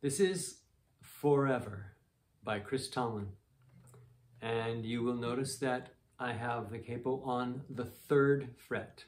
This is Forever by Chris Tomlin. And you will notice that I have the capo on the third fret.